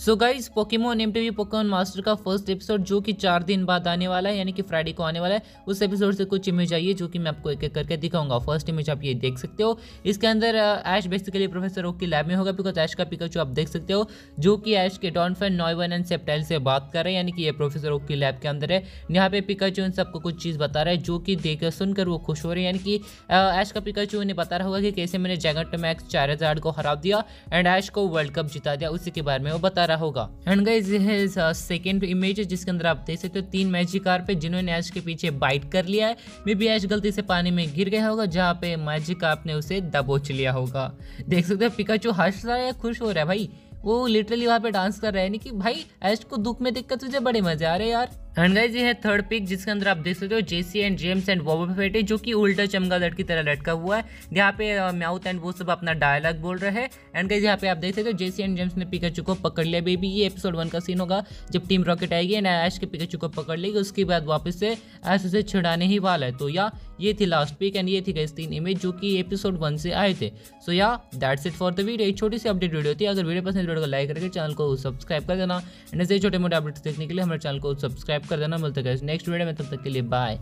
So guys Pokemon M TV Pokemon master का first episode जो कि चार दिन बाद आने वाला है, यानी कि फ्राइडे को आने वाला है, उस एपिसोड से कुछ इमेज आई है जो कि मैं आपको एक एक करके दिखाऊँगा। फ़र्स्ट इमेज आप ये देख सकते हो। इसके अंदर ऐश बेसिकली प्रोफेसर ओक की लैब में होगा बिकॉज़ ऐश का पिकाचू आप देख सकते हो, जो कि ऐश के डॉन डॉनफेन नॉयवन एंड सेप्टाइल से बात कर रहे हैं, यानी कि ये प्रोफेसर ओक की लैब के अंदर है। यहाँ पे पिकाचू इन सबको कुछ चीज़ बता रहा है जो कि देख, सुनकर वो खुश हो रहे हैं, यानी कि ऐश का पिकाचू उन्हें बता रहा होगा कि कैसे मैंने जैगट मैक्स चार हज़ार को हरा दिया एंड ऐश को वर्ल्ड कप जिता दिया, उसी के बारे में वो बता रहा होगा। एंड गाइज़ ये है सेकंड इमेज जिसके अंदर आप देख सकते हो तीन मैजिक कार पे जिन्होंने ऐश के पीछे बाइट कर लिया है। मे बी ऐश गलती से पानी में गिर गया होगा, जहाँ पे मैजिक कार्प ने उसे दबोच लिया होगा। देख सकते हो पिकाचो हंस रहा है खुश हो रहा है भाई? वो लिटरली वहाँ पे डांस कर रहा है कि भाई ऐश को दुख में दिक्कत तुझे बड़े मज़े आ रहे यार। एंड गाइस ये है थर्ड पिक जिसके अंदर आप देख सकते हो Jessie and James and Wobbuffet जो कि उल्टा चमगादड़ की तरह लटका हुआ है। यहाँ पे म्याउथ एंड वो सब अपना डायलॉग बोल रहे हैं। एंड गाइस यहाँ पे आप देख सकते हो जेसी एंड जेम्स ने पिकाचू को पकड़ लिया। बेबी ये एपिसोड वन का सीन होगा, जब टीम रॉकेट आएगी एंड ऐश के पिकाचू को पकड़ लेगी, उसके बाद वापस से ऐश उसे छिड़ाने ही वाला है। तो या, ये थी लास्ट पिक एंड ये थी गाइस तीन इमेज जो कि एपिसोड वन से आए थे। सो या that's it for the video एक छोटी सी अपडेट वीडियो थी। अगर वीडियो पसंद वीडियो को लाइक करके चैनल को सब्सक्राइब कर देना। एंड ऐसे छोटे मोटे अपडेट्स देखने के लिए हमारे चैनल को सब्सक्राइब कर देना मिलते नेक्स्ट वीडियो में तब तक के लिए बाय